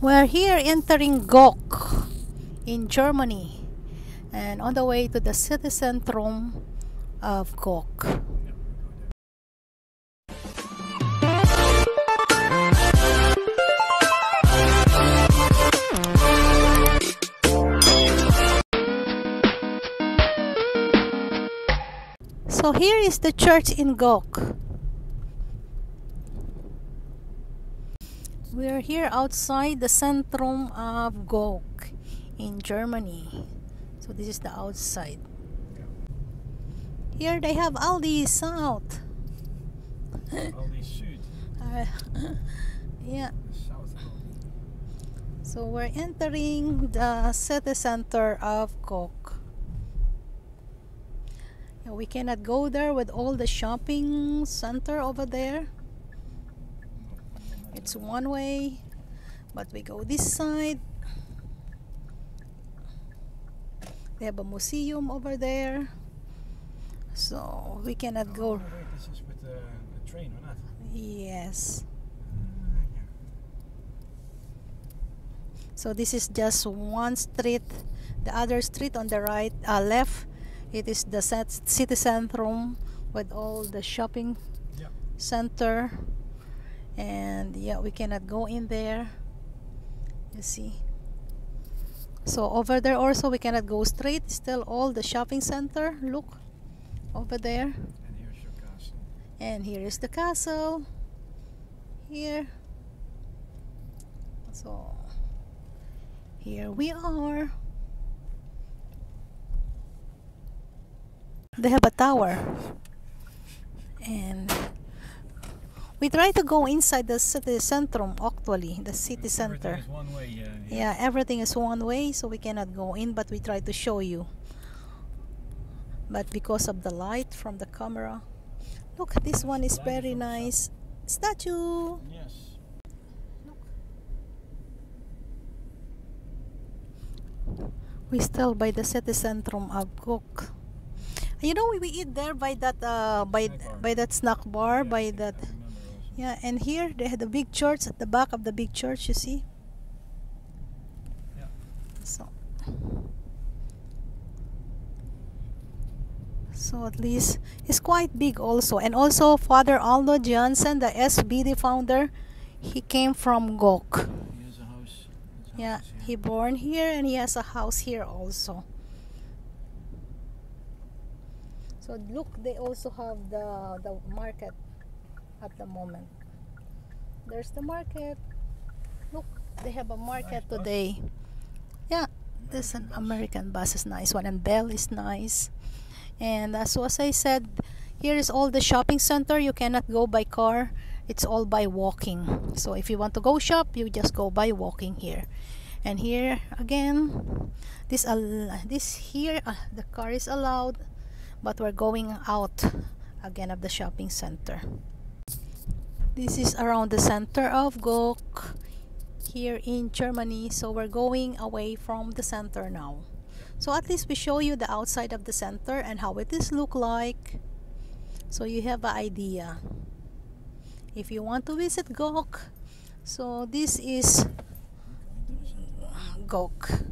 We're here entering Goch in Germany and on the way to the city centrum of Goch. So here is the church in Goch. We are here outside the centrum of Goch in Germany. So this is the outside. Here they have Aldi South. Aldi Süd. Uh, yeah. South So we're entering the city center of Goch. We cannot go there with all the shopping center over there. It's one way, but we go this side. They have a museum over there. So we cannot Oh, go. wait, this is with the, the train or not? Yes. Ah, yeah. So this is just one street. The other street on the right, uh, left, it is the city centrum with all the shopping Yeah. center. And yeah, we cannot go in there. You see. So over there also we cannot go straight. Still all the shopping center. Look over there. And here's your castle. And here is the castle. Here. So here we are. They have a tower. And we try to go inside the city centrum actually, the city Everything center. is one way. Uh, here. Yeah, everything is one way, so we cannot go in, but we try to show you. But because of the light from the camera, look, this one is very nice. Statue. Yes. We still by the city centrum of Goch. You know, we, we eat there by that uh, by Snack bar. by that snack bar, Yeah, by that. Yeah, and here they had a big church at the back of the big church. You see. Yeah. So. So at least it's quite big also, and also Father Arnold Janssen, the SVD founder, he came from Goch. He has a house. his Yeah, he born here and he has a house here also. So look, they also have the the market at the moment. There's the market. Look, they have a market Nice today. Yeah, this an American bus. Is nice one and Bell is nice. And as was I said, here is all the shopping center. You cannot go by car. It's all by walking. So if you want to go shop, you just go by walking here. And here again, this al- this here uh, the car is allowed, but we're going out again of the shopping center. This is around the center of Goch here in Germany. So we're going away from the center now. So at least we show you the outside of the center and how it is look like. So you have an idea. If you want to visit Goch, so this is Goch.